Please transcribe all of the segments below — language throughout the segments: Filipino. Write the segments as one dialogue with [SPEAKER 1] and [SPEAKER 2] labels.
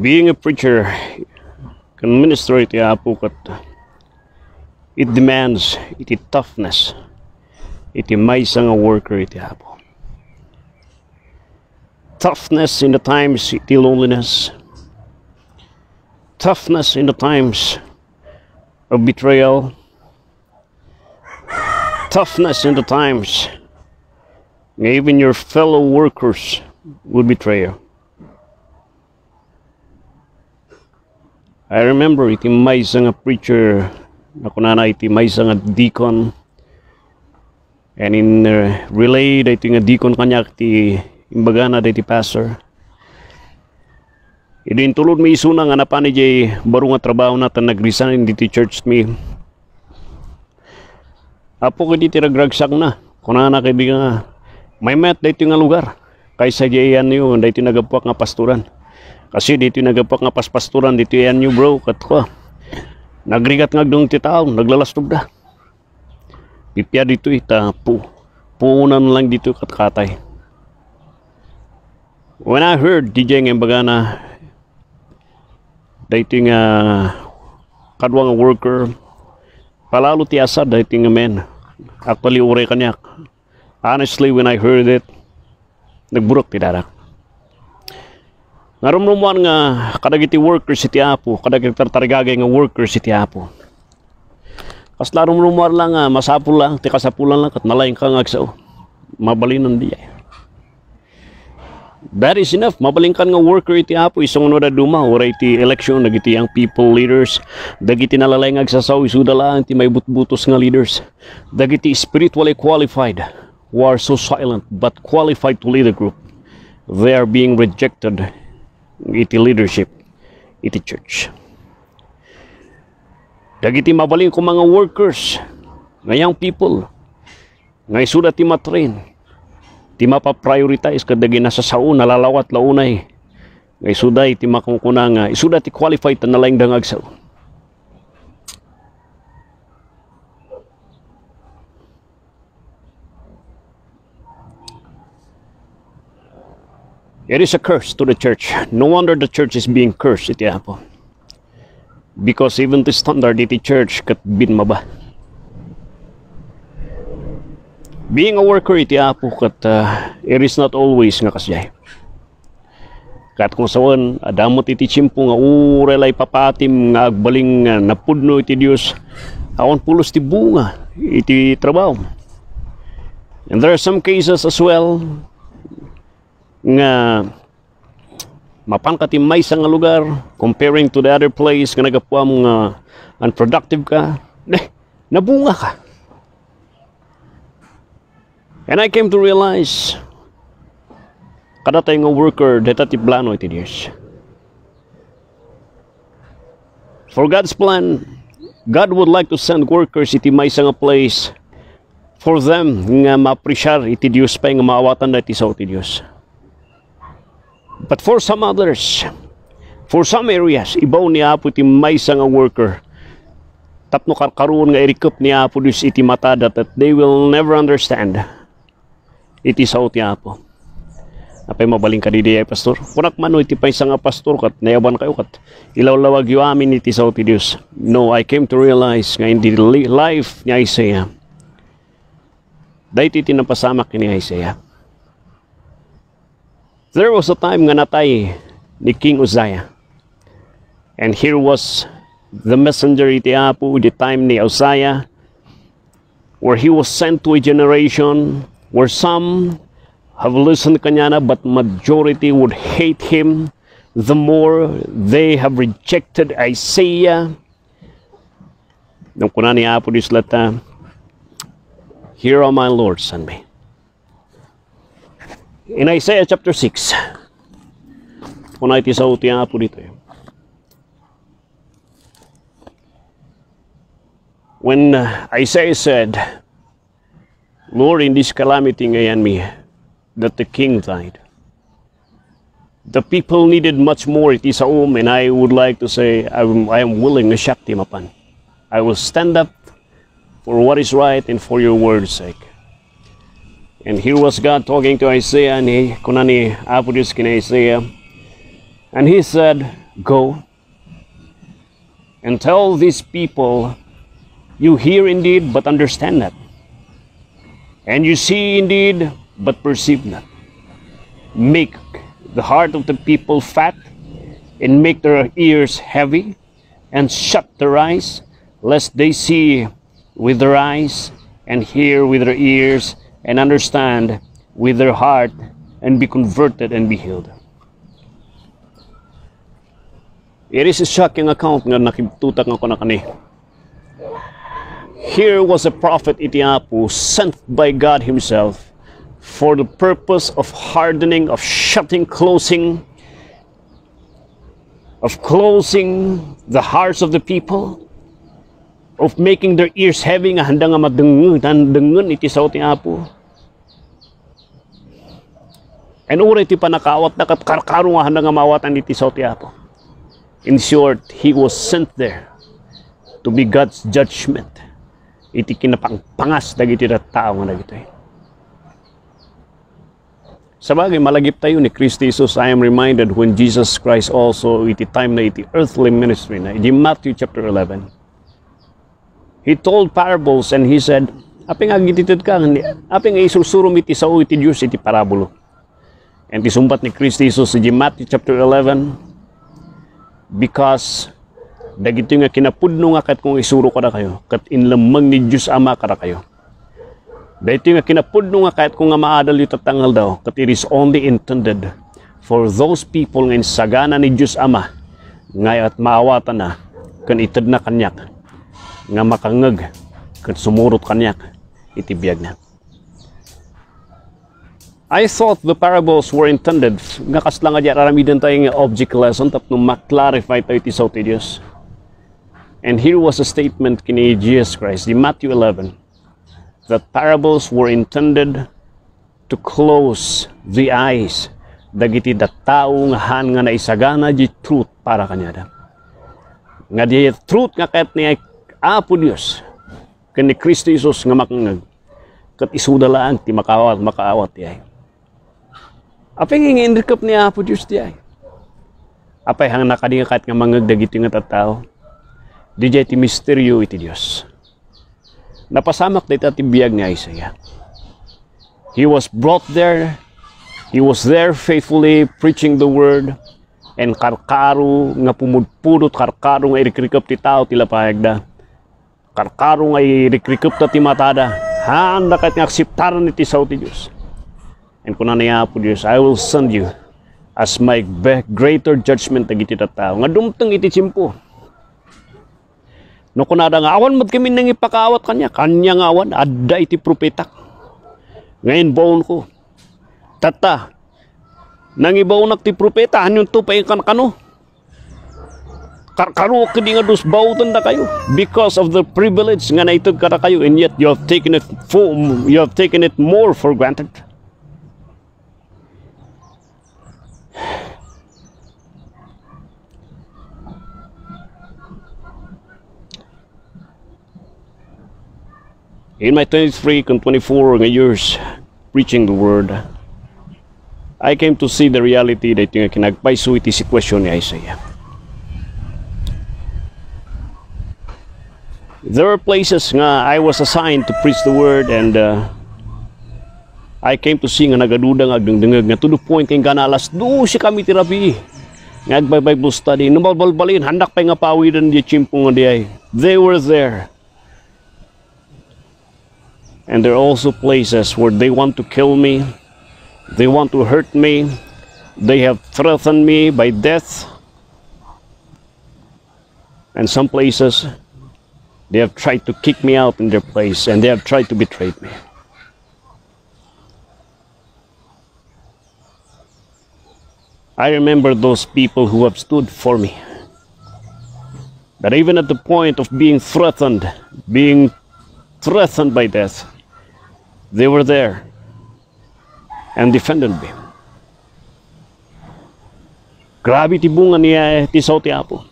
[SPEAKER 1] being a preacher can minister iti it demands iti toughness iti maysa nga worker iti apo. Toughness in the times iti loneliness. Toughness in the times of betrayal. Toughness in the times even your fellow workers would betray you I remember iti maysa nga preacher na kunana iti maysa nga deacon. And in uh, relay iti nga deacon kanya iti imbaga na iti pastor. Idin tulod mi isuna nga napani jay baro nga trabaho na tan nagresign diti church mi. Apo ko diti nagragsak na kunana kay nga may met dito nga lugar. Kaysa jay yan yun dito nagapuak nga pasturan kasi dito nagapak nga paspasturan dito yan nyo bro kat ko. Nagrigat nga dong ti tao, naglalastog da. Pipya dito ita pu. Puunan lang dito kat katay. When I heard DJ nga baga na dito nga kadwa nga worker palalo ti asad dito nga men. Actually ure kanyak. Honestly when I heard it nagburok ti darak. Narumrumuan nga kadagiti workers iti apo, kadagiti tartarigagay nga workers iti apo. Kas larum rumor lang nga masapul lang, ti kasapulan lang kat nalaing ka nga agsaw. Mabalinan di ay. That is enough. Mabalingkan nga worker iti apo isong ano da duma ora iti election dagiti ang people leaders dagiti nalalay nga agsasaw isuda lang ti may butbutos nga leaders dagiti spiritually qualified who are so silent but qualified to lead a group they are being rejected iti leadership iti church. Dagiti mabaling ko mga workers ngayang people ngay suda ti matrain ti mapaprioritize kadagi nasa sao nalalawat launay. Ngay suda iti makungkuna nga isuda ti qualified na nalaing dangag It is a curse to the church. No wonder the church is being cursed, iti apo. Because even the standard iti church kat bin maba. Being a worker iti apo kat uh, it is not always nga kasjay. Kat kung sawan, adamot iti chimpo nga urelay papatim nga agbaling nga napudno iti Dios awan pulos ti bunga iti trabaho. And there are some cases as well nga mapangkatimay sa nga lugar comparing to the other place nga nagapuam nga unproductive ka eh, nabunga ka. And I came to realize kada tayo nga worker deta ti plano iti Dios for God's plan God would like to send workers iti may nga place for them nga ma-appreciate iti Dios pa nga maawatan na iti sa iti Dios But for some others, for some areas, ibaw ni Apo iti may nga worker. Tapno karkaroon nga irikup ni Apo dus iti matadat that they will never understand. Iti sao ti Apo. Apay mabaling ka ay pastor. Kunak mano iti pay nga pastor kat nayaban kayo kat ilawlawag yu amin iti sao ti Dios. No, I came to realize nga in the life ni Isaiah. Dahil iti napasamak ni Isaiah There was a time nga natay ni King Uzziah. And here was the messenger iti Apo, the time ni Uzziah, where he was sent to a generation where some have listened kanyana but majority would hate him the more they have rejected Isaiah. Nung kuna ni Apo Here, O my Lord, send me. In Isaiah chapter 6, kung iti sa uti po dito. eh. When uh, Isaiah said, Lord, in this calamity ngayon me, that the king died. The people needed much more iti sa um, and I would like to say, I am, I am willing shakti mapan. I will stand up for what is right and for your word's sake. And here was God talking to Isaiah ni kuna ni Apo Diyos kina Isaiah. And he said, Go and tell these people, You hear indeed, but understand not. And you see indeed, but perceive not. Make the heart of the people fat, and make their ears heavy, and shut their eyes, lest they see with their eyes, and hear with their ears, and understand with their heart, and be converted and be healed. It is a shocking account nga nakitutak nga ko na kani. Here was a prophet Itiapu sent by God himself for the purpose of hardening, of shutting, closing, of closing the hearts of the people, of making their ears heavy nga handa nga madengen, dengen iti sa Itiapu. And ura iti panakawat na karkaro nga handa nga mawatan iti sa Itiapu. In short, he was sent there to be God's judgment. Iti kinapangpangas dagiti tao nga dagitoy. Sa bagay, malagip tayo ni Christ Jesus. I am reminded when Jesus Christ also, iti time na iti earthly ministry na, iti Matthew chapter 11. He told parables and he said, Aping agititid ka, aping isusurum iti sao iti Diyos iti parabulo. And isumbat ni Christ Jesus iti Matthew chapter 11, because dagito nga kinapudno nga kat kung isuro kada kayo, kat inlamang ni Diyos Ama kada kayo. Dahito nga kinapudno nga kahit kung nga maadal yung tatangal daw, that it is only intended for those people nga sagana ni Diyos Ama, nga at maawatan na, kan itad na kanyak, nga makangag, kan sumurot kanyak, itibiyag na. I thought the parables were intended nga kasla nga di aramidan tayo nga object lesson tapno ma-clarify tayo ti sa Diyos. And here was a statement kini Jesus Christ, di Matthew 11, that parables were intended to close the eyes dagiti da tao nga han nga naisagana di truth para kanyada. Nga di truth nga kahit ni Apo Dios kani Kristo Jesus nga makangag kat isudalaan ti makawat makaawat ti ay. Apay nga indikap ni Apo Dios ti ay. Apay hang nakadingat nga mangag dagiti nga tattao. Di ti misteryo iti Dios napasamak dito ti biyag ni Isaiah. He was brought there, he was there faithfully preaching the word, and karkaro nga pumudpudot, karkaro nga irikrikap ti tao tila payagda. Karkaro nga irikrikap ta ti matada, handa kat nga aksiptaran ni ti sao ti Diyos. And kung niya po Diyos, I will send you as my greater judgment agiti tao. Nga dumtang iti simpo. No kunada nga awan mat kami nang ipakawat kanya, kanya nga awan adda iti propeta. Ngayon baon ko. Tata. Nang ibawnak ti propeta hanyon to pa kan kano. Kadi nga dos bawtan da kayo because of the privilege nga naitod kada kayo and yet you have taken it for you have taken it more for granted. In my 23 and 24 years preaching the word, I came to see the reality that yung kinagpaiso iti sitwasyon ni Isaiah. There are places nga I was assigned to preach the word and uh, I came to see nga nagaduda nga agdengdengag nga to the point kay kanalas do si kami tirapi nga Bible study. Numalbalbalin handak pa nga pawidan di chimpong nga di ay. They were there. And there are also places where they want to kill me, they want to hurt me, they have threatened me by death. And some places, they have tried to kick me out in their place and they have tried to betray me. I remember those people who have stood for me. That even at the point of being threatened, being threatened by death, they were there and defended me. Grabe ti bunga niya ti eh, Sauti Apo.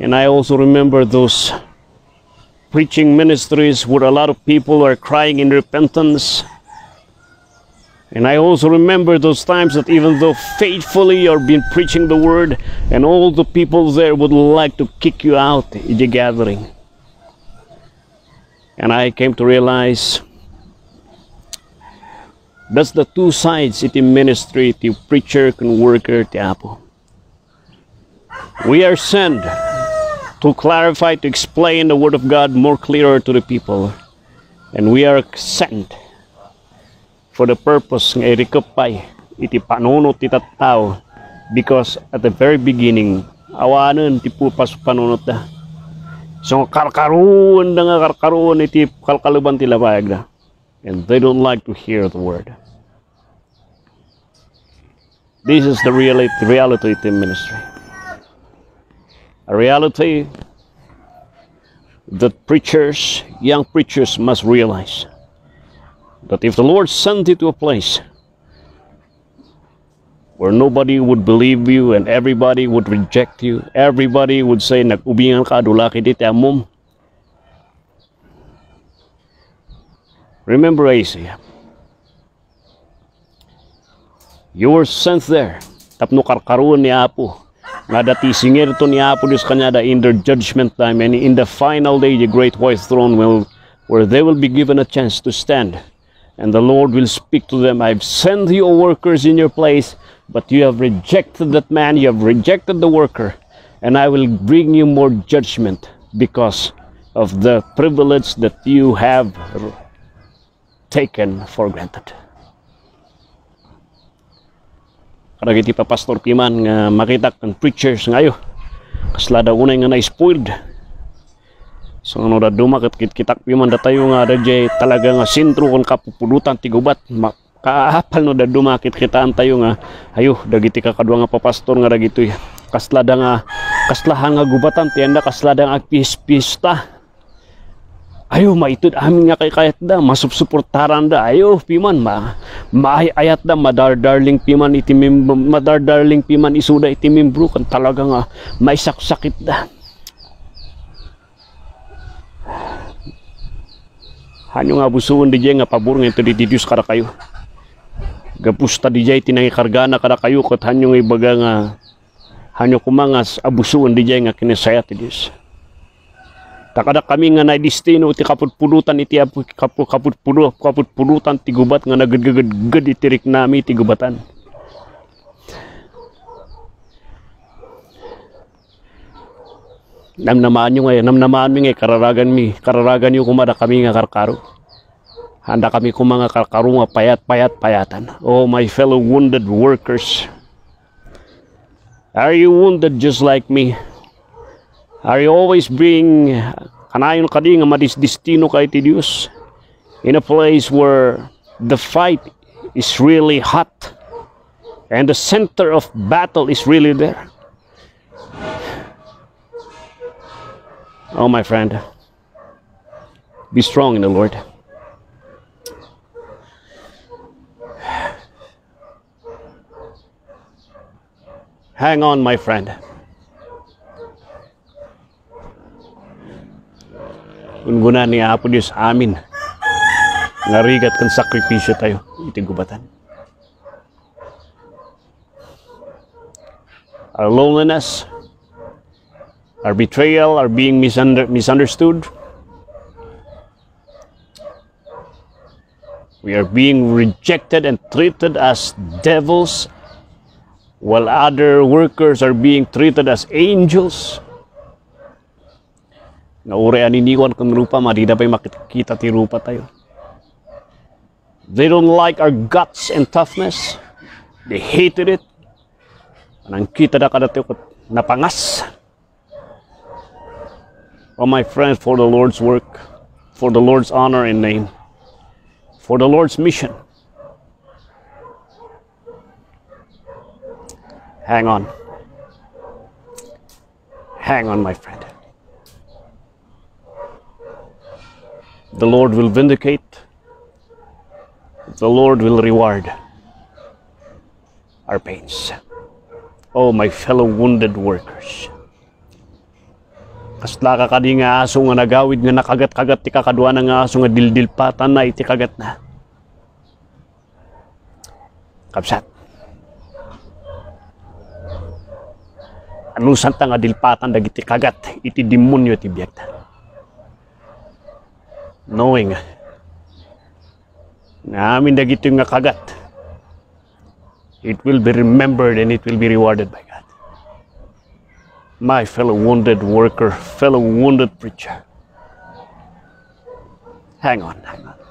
[SPEAKER 1] And I also remember those preaching ministries where a lot of people are crying in repentance And I also remember those times that even though faithfully you're been preaching the word, and all the people there would like to kick you out in the gathering. And I came to realize that's the two sides iti ministry, ti preacher, kun worker, ti. We are sent to clarify, to explain the word of God more clearer to the people. And we are sent for the purpose nga i-recupay iti panunot ti tattao because at the very beginning awanan ti pupas panunot da so karkaruan da nga karkaruan iti kalkaluban ti labayag da and they don't like to hear the word. This is the reality reality iti ministry a reality that preachers young preachers must realize that if the Lord sent you to a place where nobody would believe you and everybody would reject you, everybody would say, nag-ubingan ka, dulaki di amom. Remember Isaiah. You were sent there. Tapno karkaruan ni Apo. Nga dati singir to ni Apo Diyos kanyada in their judgment time and in the final day the great white throne will where they will be given a chance to stand and the Lord will speak to them, I've sent your workers in your place, but you have rejected that man, you have rejected the worker, and I will bring you more judgment because of the privilege that you have taken for granted. Karag iti pa Pastor Piman nga makita kan preachers ngayo. Kasla daw unay nga na-spoiled. So ano da dumakit kit kitak piman da tayo nga da jay talaga nga sentro kon kapupulutan ti gubat. Kaapal no da dumakit kitaan tayo nga ayo dagiti ka kadua nga papastor nga dagitoy kaslada nga kaslahan nga gubatan ti anda kaslada nga pista ayo maitud amin nga kay kayat da masupsuportaran da. Ayo piman ma maay ayat da madar darling piman iti madar darling piman isuda iti membro kan talaga nga maisakit da. Hanyo nga busuon di nga pabor nga ito di Diyos kada kayo. Gapusta di jay tinangi kargana kada kayo kat hanyo nga ibaga nga hanyo kumangas abusuon di nga kinesaya ti Diyos takada kami nga na destino ti kaputpulutan iti kaput kaputpulo kaputpulutan ti gubat nga nagagagagad itirik nami ti gubatan namnamaan nyo ngayon, namnamaan mi ngay, kararagan mi, kararagan nyo kumada kami nga karkaro. Handa kami kung mga karkaro nga payat, payat, payatan. Oh, my fellow wounded workers. Are you wounded just like me? Are you always being kanayon kadi nga madisdestino kay ti Dios in a place where the fight is really hot and the center of battle is really there? Oh, my friend, be strong in the Lord. Hang on, my friend. Unguna ni Apo Diyos amin. Narigat sakripisyo tayo. Itigubatan. Our loneliness, our betrayal, our being misunder misunderstood. We are being rejected and treated as devils, while other workers are being treated as angels. Naure aniniwan kung rupa, madida pa'y makikita ti rupa tayo. They don't like our guts and toughness. They hated it. Anang kita na kada napangas. Oh, my friends, for the Lord's work, for the Lord's honor and name, for the Lord's mission. Hang on. Hang on, my friend. The Lord will vindicate, the Lord will reward our pains. Oh, my fellow wounded workers. Kasla ka kadi nga aso nga nagawid nga nakagat-kagat ti kakadwa nga aso nga dildil patan na iti kagat na. Kapsat. Anong santa nga dilpatan dagiti kagat iti demonyo ti biyagta. Knowing na amin dagiti nga kagat it will be remembered and it will be rewarded by God. My fellow wounded worker, fellow wounded preacher. Hang on, hang on.